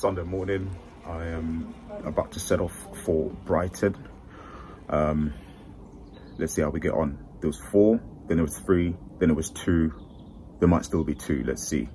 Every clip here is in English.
Sunday morning. I am about to set off for Brighton. Um, let's see how we get on. There was four, then there was three, then there was two. There might still be two, let's see.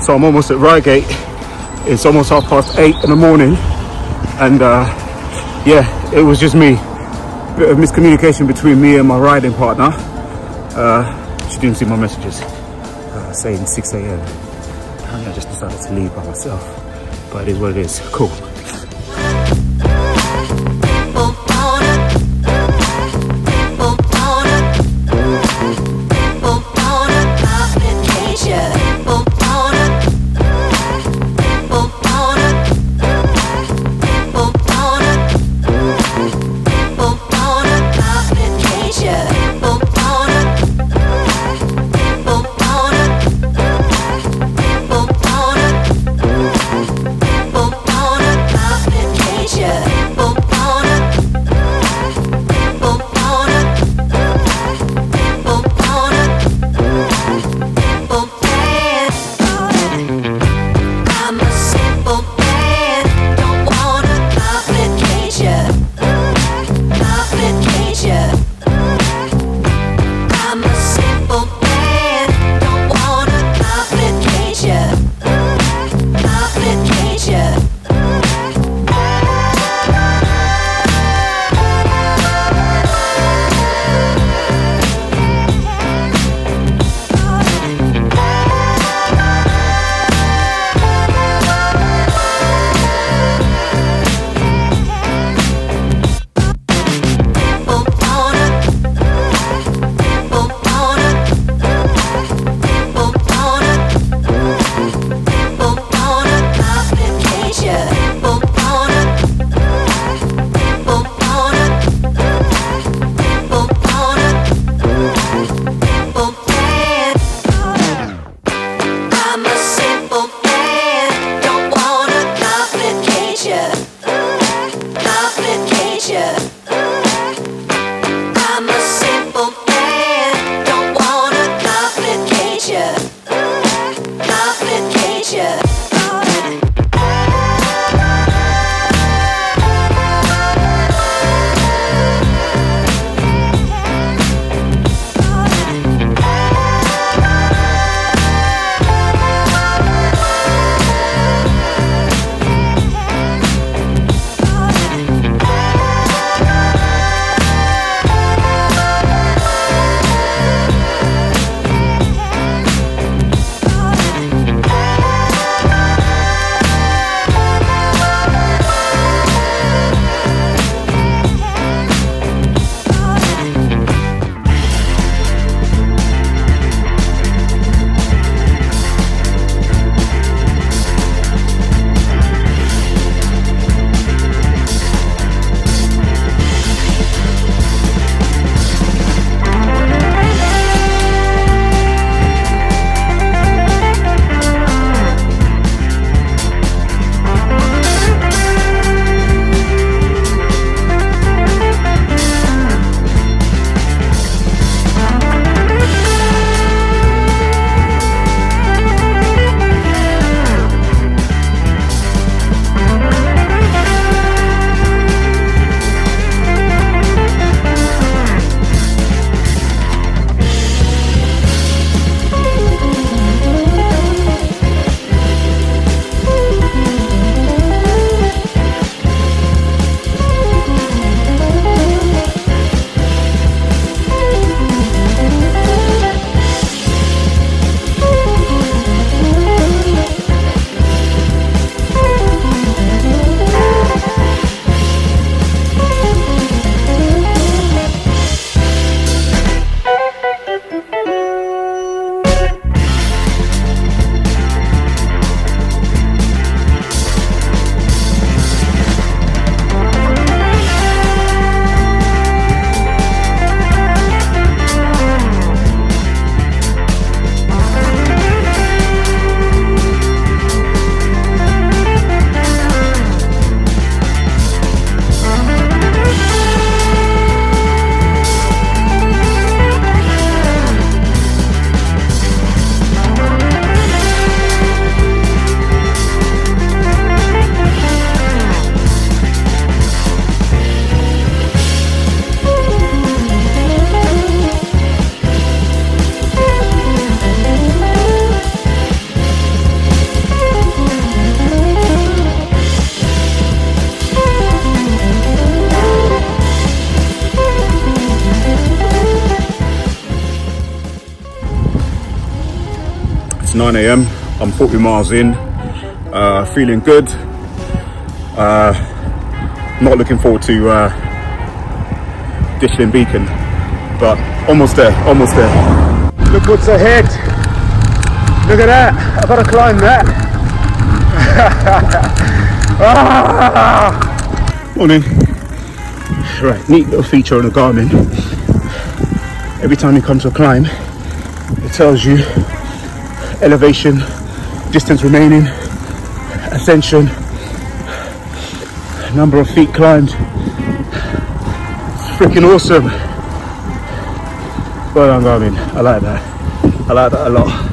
So I'm almost at Reigate. It's almost half past eight in the morning, and uh, yeah, it was just me. Bit of miscommunication between me and my riding partner. Uh, she didn't see my messages uh, saying 6 a.m. I just decided to leave by myself, but it is what it is. Cool. 9 a.m. I'm 40 miles in, uh, feeling good. Uh, not looking forward to uh, Ditchling Beacon, but almost there, almost there. Look what's ahead. Look at that. I've got to climb that. ah! Morning. Right, neat little feature on the Garmin. Every time you come to a climb, it tells you elevation, distance remaining, ascension, number of feet climbed. Freaking awesome. Well done Garmin, I like that. I like that a lot.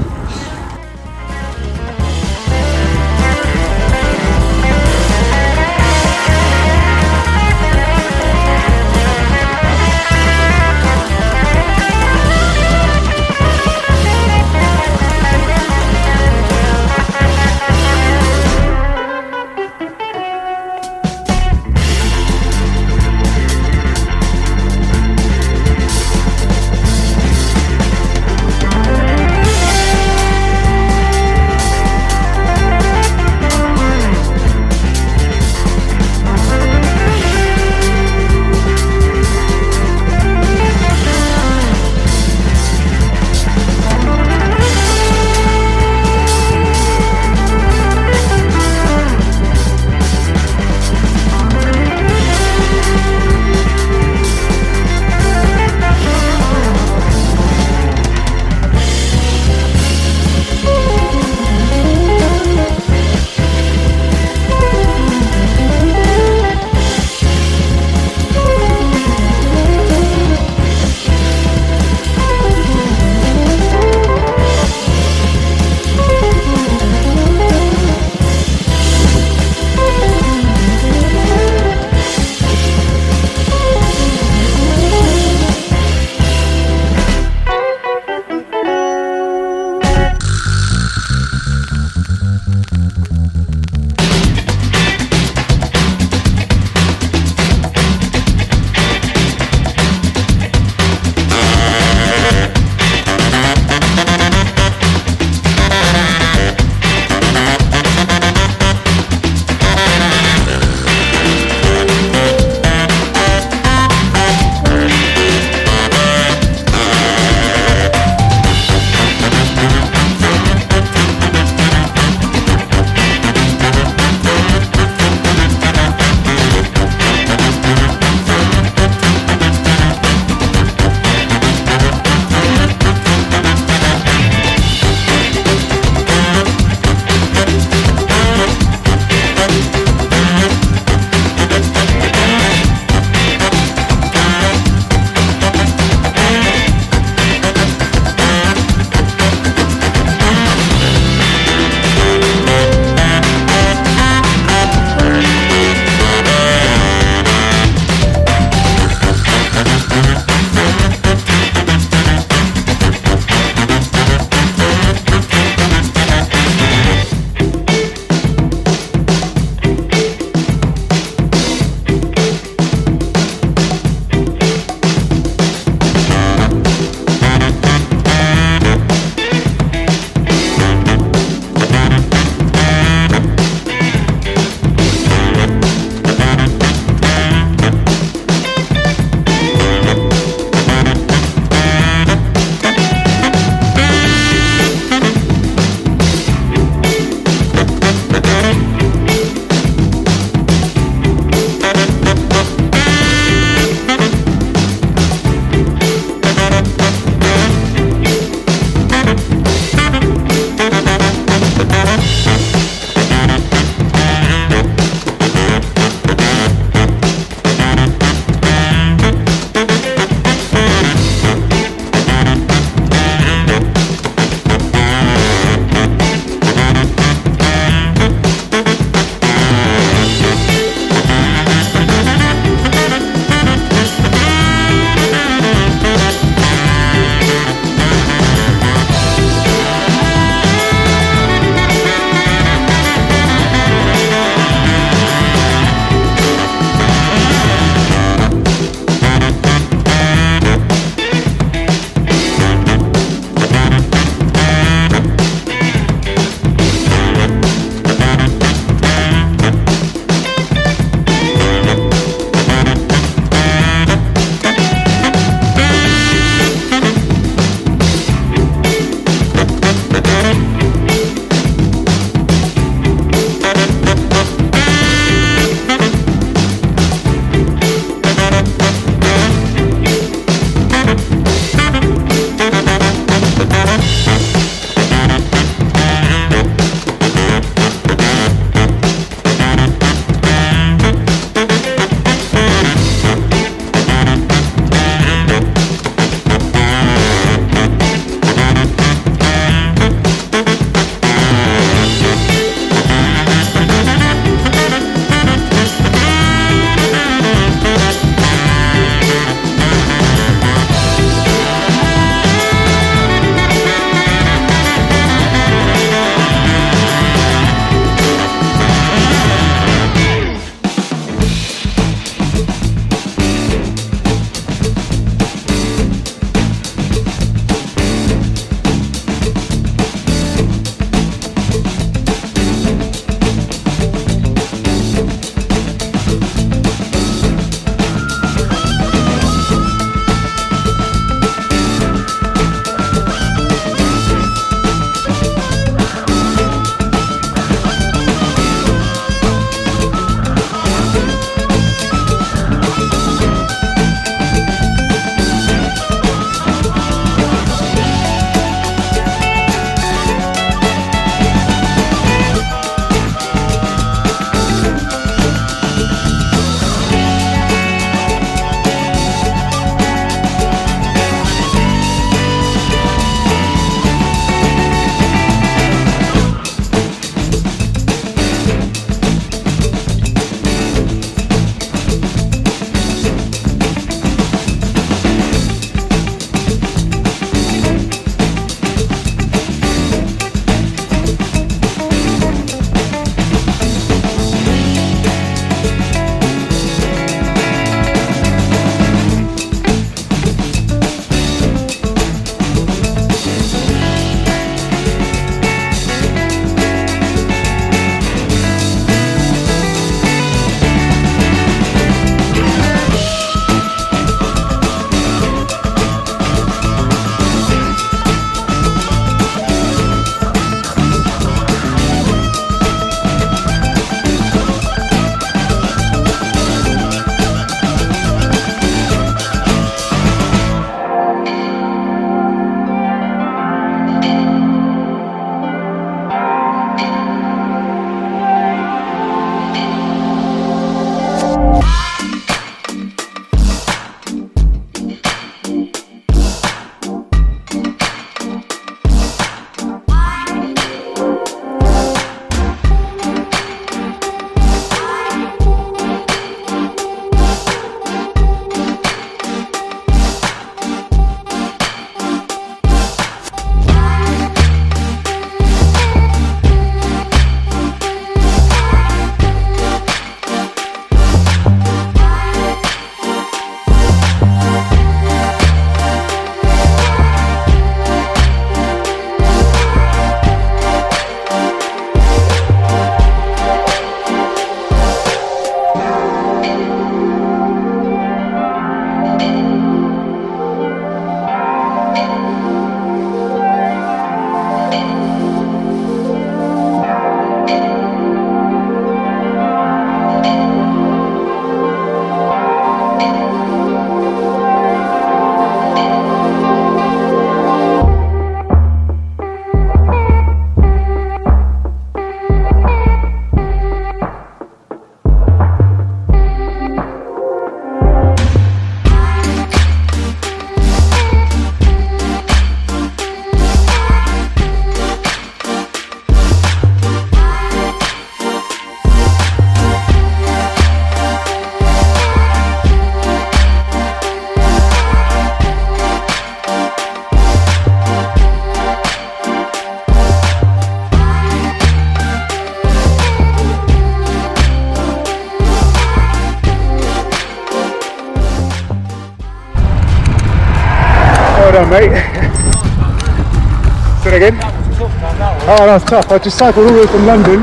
Oh, that's tough. I just cycled all the way from London,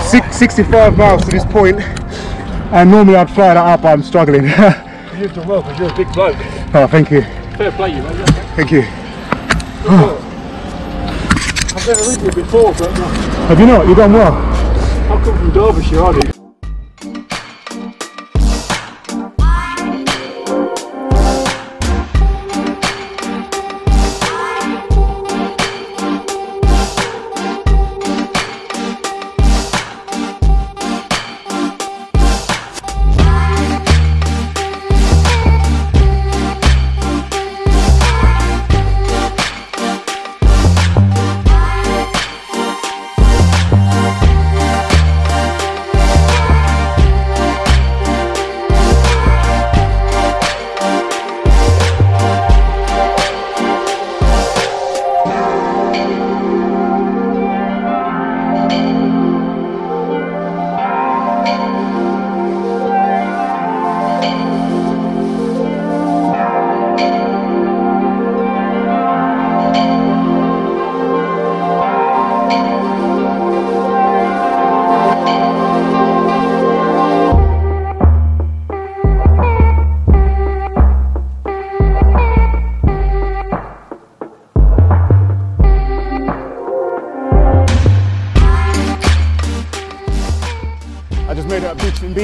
six, 65 miles to this point, and normally I'd fly that up, but I'm struggling. You've done well because you're a big bloke. oh, thank you. Fair play, you mate. Thank you. I've never ridden you before, but uh, Have you not? You've done well. I come from Derbyshire, I do.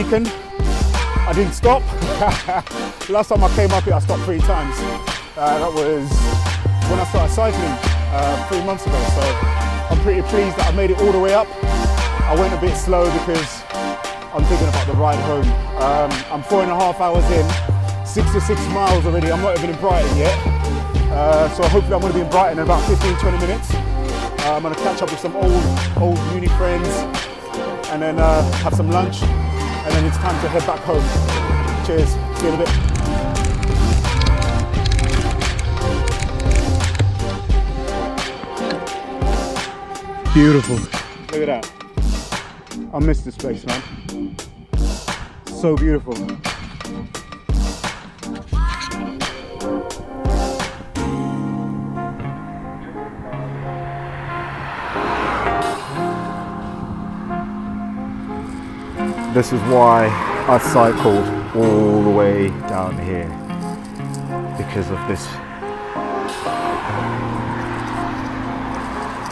Beacon. I didn't stop. Last time I came up here, I stopped three times. Uh, that was when I started cycling uh, three months ago. So I'm pretty pleased that I made it all the way up. I went a bit slow because I'm thinking about the ride home. Um, I'm four and a half hours in, 66 miles already. I'm not even in Brighton yet. Uh, so hopefully I'm going to be in Brighton in about 15, 20 minutes. Uh, I'm going to catch up with some old, old uni friends and then uh, have some lunch, and then it's time to head back home. Cheers. See you in a bit. Beautiful. Look at that. I miss this place, man. So beautiful. This is why I cycled all the way down here because of this.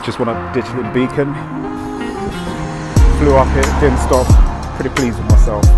Just when I ditched the beacon, flew up it, didn't stop. Pretty pleased with myself.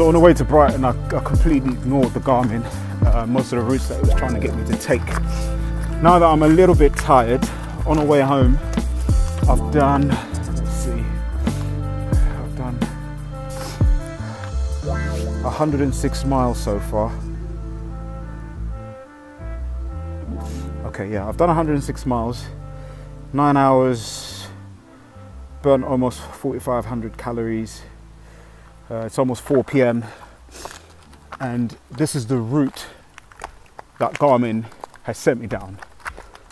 So on the way to Brighton, I, I completely ignored the Garmin, uh, most of the routes that it was trying to get me to take. Now that I'm a little bit tired, on the way home, I've done, let's see, I've done 106 miles so far. Okay, yeah, I've done 106 miles, nine hours, burnt almost 4,500 calories. Uh, it's almost 4 p.m. and this is the route that Garmin has sent me down.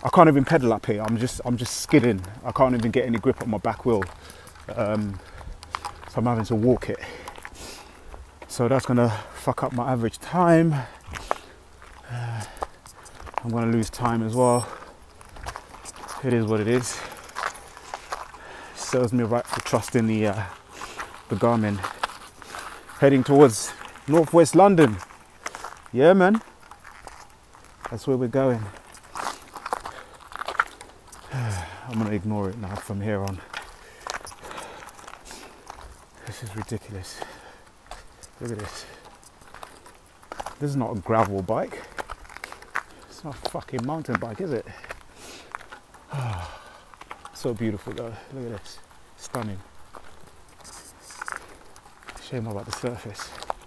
I can't even pedal up here. I'm just I'm just skidding. I can't even get any grip on my back wheel. Um, so I'm having to walk it. So that's gonna fuck up my average time. Uh, I'm gonna lose time as well. It is what it is. Serves me right for trusting the uh, the Garmin. Heading towards northwest London. Yeah, man. That's where we're going. I'm gonna ignore it now from here on. This is ridiculous. Look at this. This is not a gravel bike. It's not a fucking mountain bike, is it? so beautiful though. Look at this. Stunning. Shame about the surface.